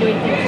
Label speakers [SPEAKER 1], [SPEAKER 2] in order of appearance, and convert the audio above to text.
[SPEAKER 1] doing things.